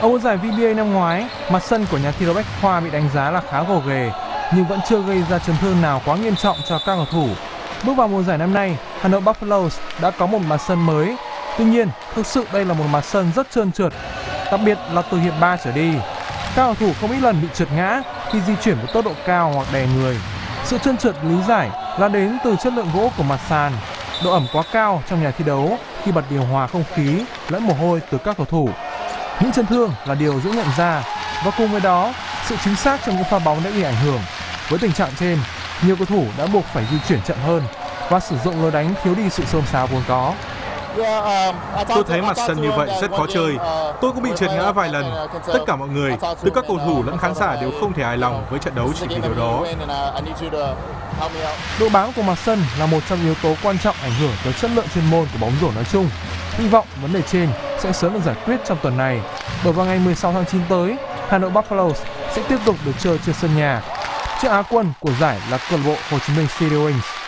Ở giải VBA năm ngoái, mặt sân của nhà thi đấu Bách Khoa bị đánh giá là khá gồ ghề, nhưng vẫn chưa gây ra chấn thương nào quá nghiêm trọng cho các cầu thủ. Bước vào mùa giải năm nay, Hà Nội Buffaloes đã có một mặt sân mới. Tuy nhiên, thực sự đây là một mặt sân rất trơn trượt, đặc biệt là từ hiệp 3 trở đi. Các cầu thủ không ít lần bị trượt ngã khi di chuyển với tốc độ cao hoặc đè người. Sự trơn trượt lý giải là đến từ chất lượng gỗ của mặt sàn, độ ẩm quá cao trong nhà thi đấu khi bật điều hòa không khí lẫn mồ hôi từ các cầu thủ. Những chấn thương là điều dễ nhận ra và cùng với đó, sự chính xác trong những pha bóng đã bị ảnh hưởng. Với tình trạng trên, nhiều cầu thủ đã buộc phải di chuyển chậm hơn và sử dụng lối đánh thiếu đi sự xôn xao vốn có. Tôi thấy mặt sân như vậy rất khó chơi. Tôi cũng bị trượt ngã vài lần. Tất cả mọi người, từ các cầu thủ lẫn khán giả đều không thể hài lòng với trận đấu chỉ vì điều đó. Độ bám của mặt sân là một trong yếu tố quan trọng ảnh hưởng tới chất lượng chuyên môn của bóng rổ nói chung. Hy vọng vấn đề trên sẽ sớm được giải quyết trong tuần này. Bởi vào ngày 16 tháng 9 tới, Hà Nội Buffaloes sẽ tiếp tục được chơi trên sân nhà. Trước Á quân của giải là câu lạc bộ Hồ Chí Minh City Wings.